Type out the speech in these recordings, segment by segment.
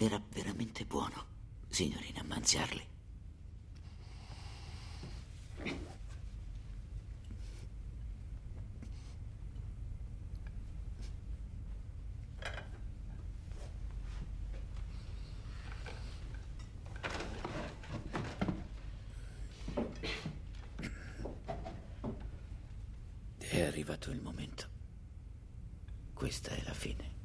Era veramente buono, signorina Manziarli. È arrivato il momento. Questa è la fine.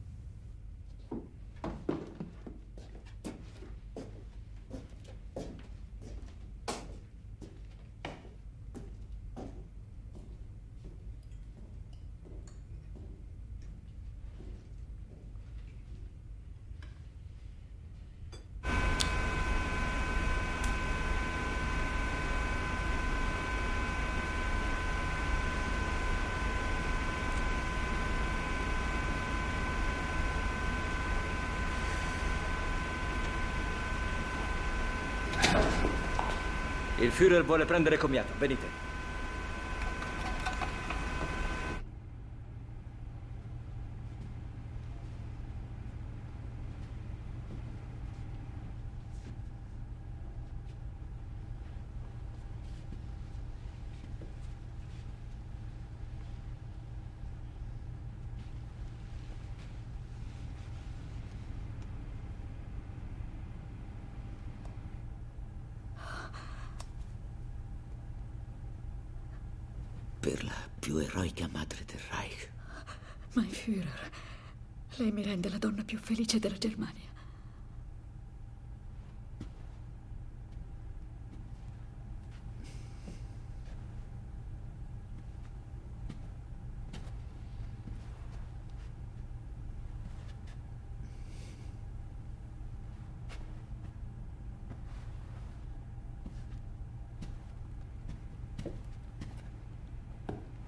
Il Führer vuole prendere commiato. Venite. Per la più eroica madre del Reich. Mein Führer, lei mi rende la donna più felice della Germania.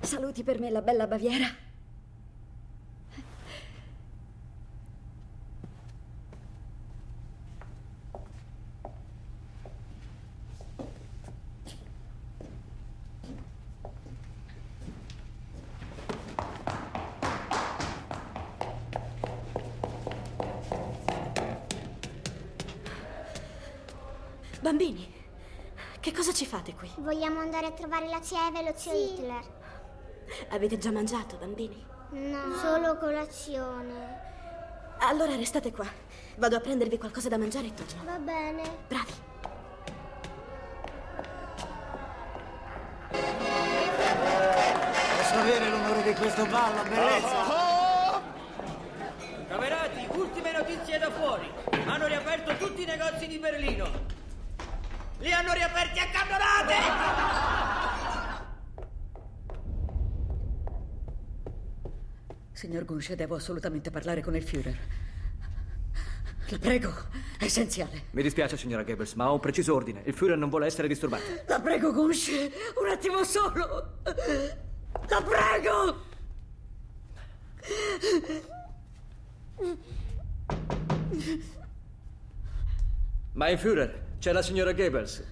Saluti per me la bella Baviera. Bambini, che cosa ci fate qui? Vogliamo andare a trovare la Cieva e lo zio Hitler. Avete già mangiato, bambini? No, solo colazione. Allora restate qua. Vado a prendervi qualcosa da mangiare e torno. Va bene. Bravi. Posso avere l'onore di questo ballo, bellezza? Camerati, ultime notizie da fuori. Hanno riaperto tutti i negozi di Berlino. Li hanno riaperti a cannonate! Signor Gunsche, devo assolutamente parlare con il Führer. La prego, è essenziale. Mi dispiace, signora Goebbels, ma ho un preciso ordine. Il Führer non vuole essere disturbato. La prego, Gunsche, un attimo solo. La prego! Mein Führer, c'è la signora Goebbels.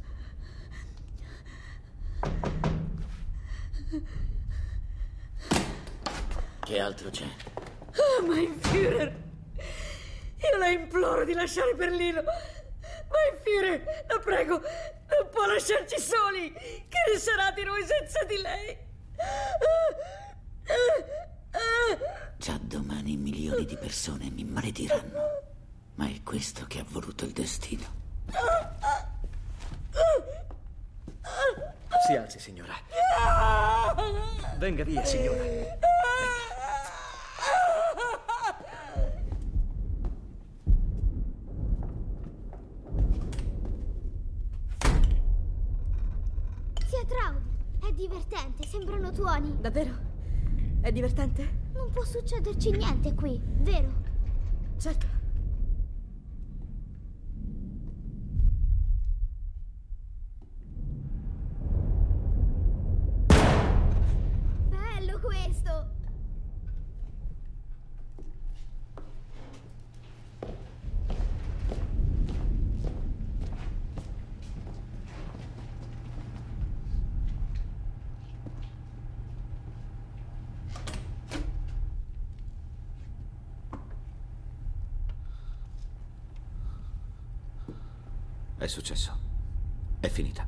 Che altro c'è? Oh, mein Führer! Io la imploro di lasciare Berlino. Mein Führer, la prego, non può lasciarci soli. Che ne sarà di noi senza di lei? Già domani milioni di persone mi malediranno. Ma è questo che ha voluto il destino. Si alzi, signora. Venga via, signora. Zia Traud, è divertente, sembrano tuoni. Davvero? È divertente? Non può succederci niente qui, vero? Certo. Bello questo! È successo. È finita.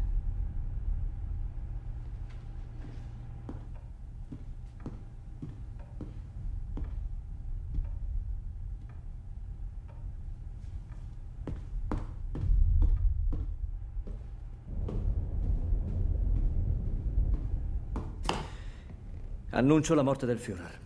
Annuncio la morte del Führer.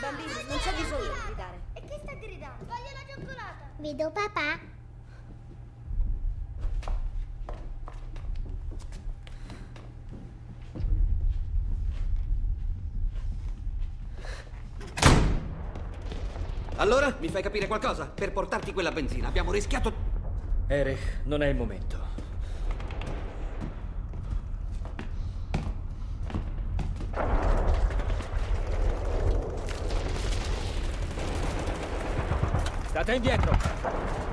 Bambini, non c'è bisogno di gridare. E che sta gridando? Voglio la cioccolata. Vedo papà. Allora, mi fai capire qualcosa? Per portarti quella benzina abbiamo rischiato... Erich, non è il momento. State indietro!